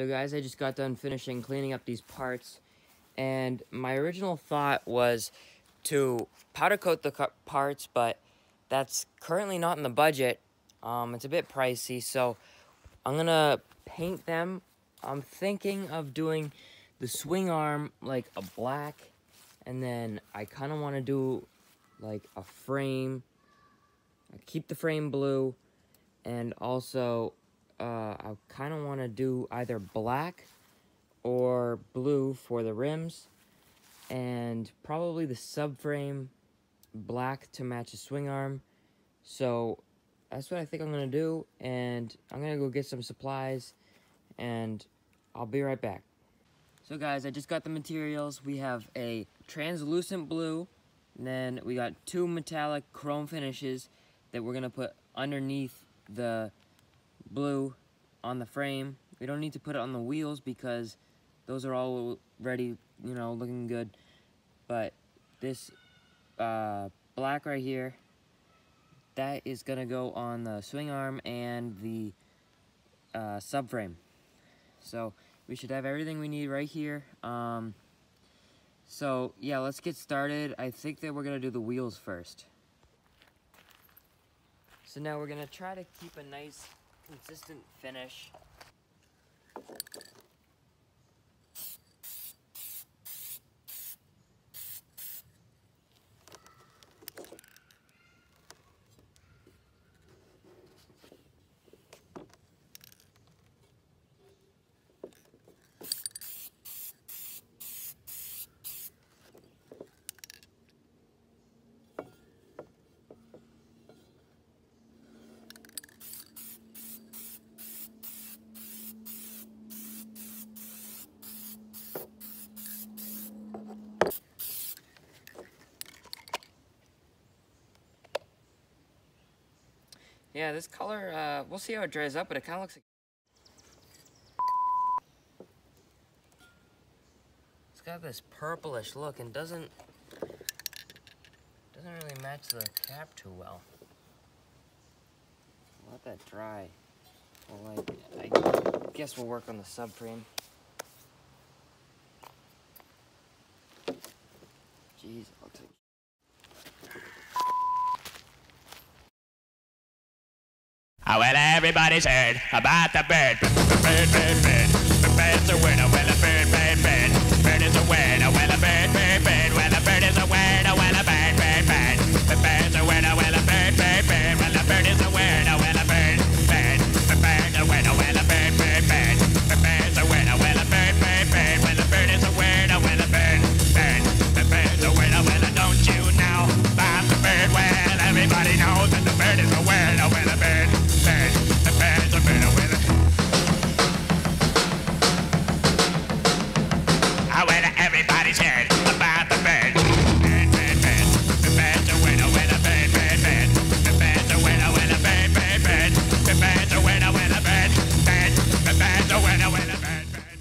So guys, I just got done finishing cleaning up these parts. And my original thought was to powder coat the parts, but that's currently not in the budget. Um, it's a bit pricey, so I'm gonna paint them. I'm thinking of doing the swing arm like a black, and then I kind of want to do like a frame. keep the frame blue, and also uh, I kind of want to do either black or blue for the rims and probably the subframe black to match the swing arm. So that's what I think I'm going to do and I'm going to go get some supplies and I'll be right back. So guys, I just got the materials. We have a translucent blue, and then we got two metallic chrome finishes that we're going to put underneath the blue on the frame. We don't need to put it on the wheels because those are already, you know, looking good. But this uh, black right here, that is going to go on the swing arm and the uh, subframe. So we should have everything we need right here. Um, so yeah, let's get started. I think that we're going to do the wheels first. So now we're going to try to keep a nice consistent finish. Yeah, this color, uh, we'll see how it dries up, but it kind of looks like... It's got this purplish look and doesn't... Doesn't really match the cap too well. Let that dry. Well, I, I guess we'll work on the subframe. Jeez, I'll take well, everybody's heard about the bird. Bird, bird, bird. The bird's a winner. Well,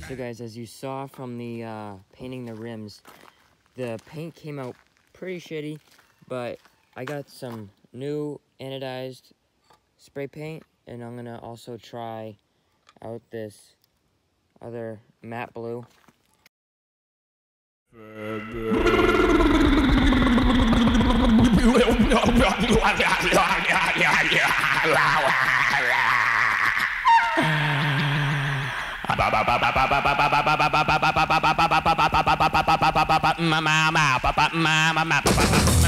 So guys, as you saw from the uh, painting the rims, the paint came out pretty shitty, but I got some new anodized spray paint, and I'm gonna also try out this other matte blue. Mama, mama, papa, mama, papa.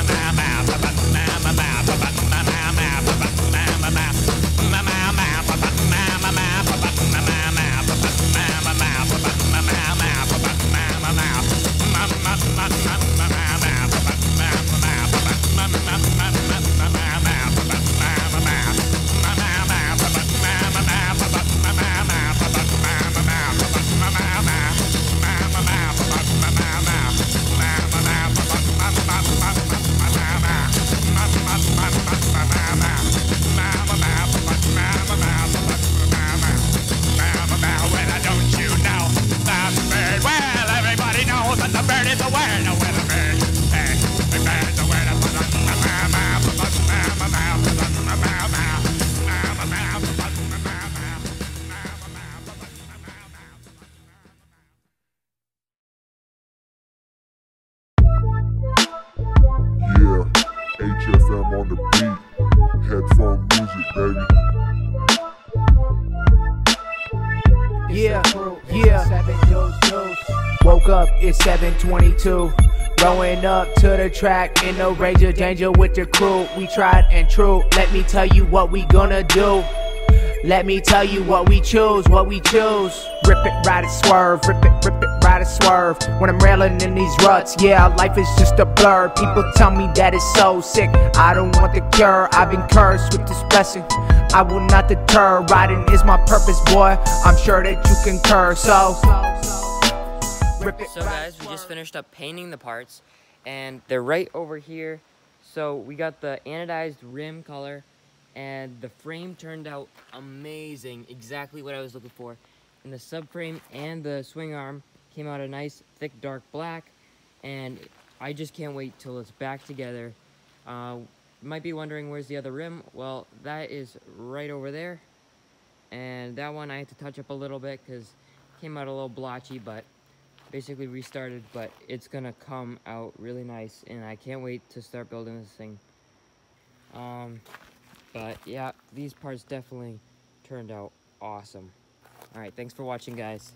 FM on the beat. Headphone music, baby. Yeah, yeah. Woke up, it's 722. Rolling up to the track in the range of danger with the crew. We tried and true. Let me tell you what we gonna do. Let me tell you what we choose, what we choose. Rip it, ride it, swerve. Rip it, rip it, ride it, swerve. When I'm railing in these ruts, yeah, life is just a blur. People tell me that it's so sick. I don't want the cure. I've been cursed with this blessing. I will not deter. Riding is my purpose, boy. I'm sure that you concur. So, rip it, So guys, we just finished up painting the parts and they're right over here. So we got the anodized rim color and the frame turned out amazing. Exactly what I was looking for. And the subframe and the swing arm came out a nice thick dark black and I just can't wait till it's back together. Uh, might be wondering where's the other rim. Well, that is right over there. And that one I had to touch up a little bit because came out a little blotchy, but basically restarted, but it's gonna come out really nice, and I can't wait to start building this thing. Um, but yeah, these parts definitely turned out awesome. All right, thanks for watching, guys.